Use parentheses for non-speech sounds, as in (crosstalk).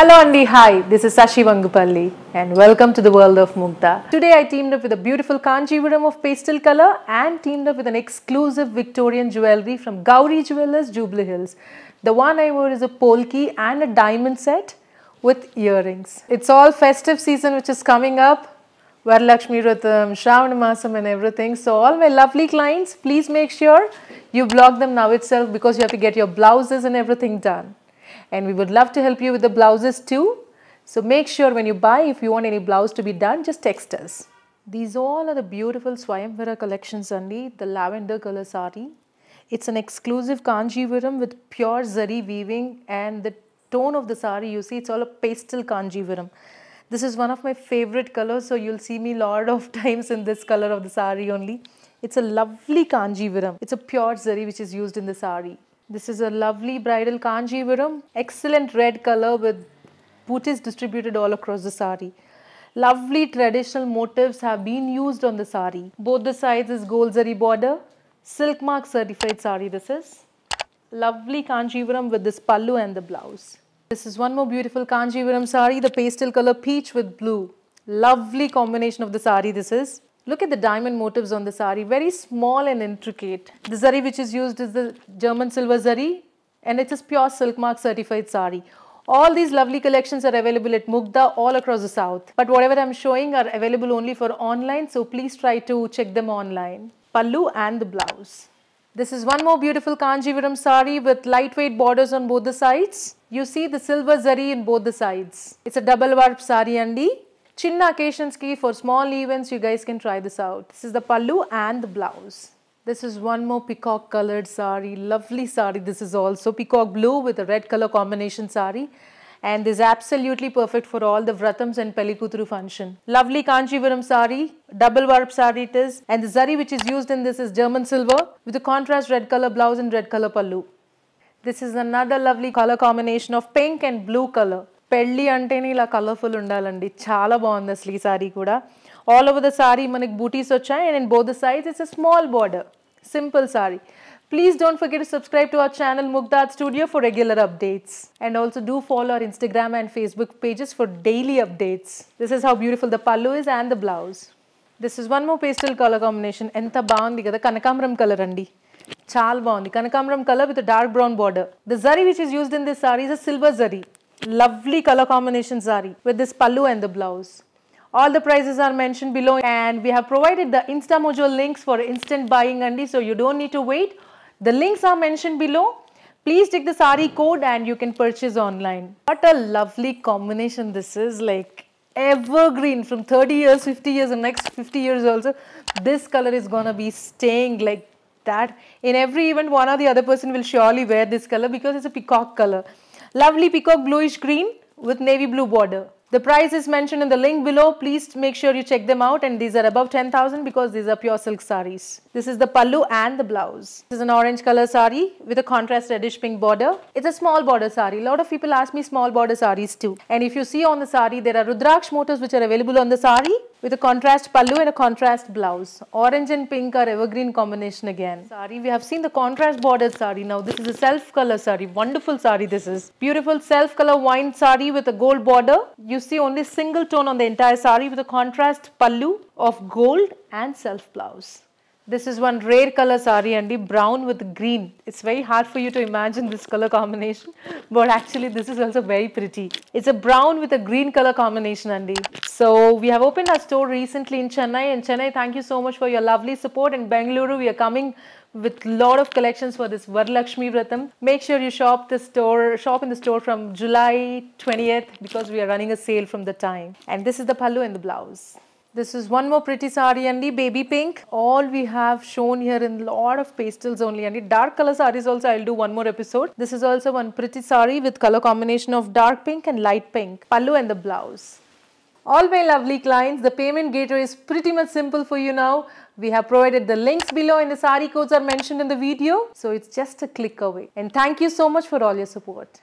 Hello Andy, hi. This is Sashi Vangupalli and welcome to the world of Mugdha. Today I teamed up with a beautiful Kanjivaram of pastel color and teamed up with an exclusive Victorian jewelry from Gauri Jewelers, Jubilee Hills. The one I wore is a polki and a diamond set with earrings. It's all festive season which is coming up. Varalakshmi Vratam, um, Shravana Masam and everything. So all my lovely clients, please make sure you block them now itself because you have to get your blouses and everything done and we would love to help you with the blouses too. So make sure when you buy, if you want any blouse to be done, just text us. These all are the beautiful Swayamvara collections only, the lavender color sari. It's an exclusive Kanjivaram with pure zari weaving and the tone of the sari you see, it's all a pastel Kanjivaram. This is one of my favorite colors, so you'll see me lot of (laughs) times in this color of the sari only. It's a lovely Kanjivaram. It's a pure zari which is used in the sari. This is a lovely bridal kanjivaram, excellent red color with booties distributed all across the sari. Lovely traditional motifs have been used on the sari. Both the sides is gold zari border, silk mark certified sari this is. Lovely kanjivaram with this pallu and the blouse. This is one more beautiful kanjivaram sari, the pastel color peach with blue. Lovely combination of the sari this is. Look at the diamond motifs on the sari, very small and intricate. The zari which is used is the German silver zari and it is pure silk mark certified sari. All these lovely collections are available at Mugdha all across the south. But whatever I'm showing are available only for online so please try to check them online. Pallu and the blouse. This is one more beautiful Kanjivaram sari with lightweight borders on both the sides. You see the silver zari in both the sides. It's a double warp sari andi. Chinna occasions ki for small events you guys can try this out. This is the pallu and the blouse. This is one more peacock colored sari. Lovely sari this is also. Peacock blue with a red color combination sari and is absolutely perfect for all the vratams and pelikutru function. Lovely Kanjivaram sari, double warp sari it is and the zari which is used in this is German silver with a contrast red color blouse and red color pallu. This is another lovely color combination of pink and blue color. Pelli ante nila colorful undalandi. Chala bond the sleeve sari kuda. All over the sari manik booty socha and in both the sides it's a small border. Simple sari. Please don't forget to subscribe to our channel Mugdha Art Studio for regular updates. And also do follow our Instagram and Facebook pages for daily updates. This is how beautiful the pallu is and the blouse. This is one more pastel color combination. Enta bound the kanakamram color andi. చాలా బాగుంది కనకాంబరం colour with dark brown border the zari which is used in this sorry is a silver zari lovely color combination sari with this pallu and the blouse. All the prices are mentioned below and we have provided the InstaMojo links for instant buying Andy so you don't need to wait. The links are mentioned below. Please take the sari code and you can purchase online. What a lovely combination this is like evergreen from 30 years, 50 years and next 50 years also. This color is gonna be staying like that. In every event one or the other person will surely wear this color because it's a peacock color. Lovely peacock bluish green with navy blue border. The price is mentioned in the link below. Please make sure you check them out and these are above 10,000 because these are pure silk saris. This is the pallu and the blouse. This is an orange color sari with a contrast reddish pink border. It's a small border sari. A lot of people ask me small border saris too. And if you see on the sari, there are Rudraksh motifs which are available on the sari with a contrast pallu and a contrast blouse. Orange and pink are evergreen combination again. Sari, we have seen the contrast bordered sari. Now this is a self color sari. Wonderful sari this is. Beautiful self color wine sari with a gold border. You see only single tone on the entire sari with a contrast pallu of gold and self blouse. This is one rare color sari and brown with green. It's very hard for you to imagine this color combination (laughs) but actually this is also very pretty. It's a brown with a green color combination Andy. So we have opened our store recently in Chennai and Chennai thank you so much for your lovely support in Bengaluru we are coming with lot of collections for this Varalakshmi Vratam. Make sure you shop the store, shop in the store from July 20th because we are running a sale from the time. And this is the pallu and the blouse. This is one more pretty sari and the baby pink. All we have shown here in lot of pastels only and the dark color saris also I'll do one more episode. This is also one pretty sari with color combination of dark pink and light pink. Pallu and the blouse. All my lovely clients, the payment gateway is pretty much simple for you now. We have provided the links below and the sari codes are mentioned in the video. So it's just a click away. And thank you so much for all your support.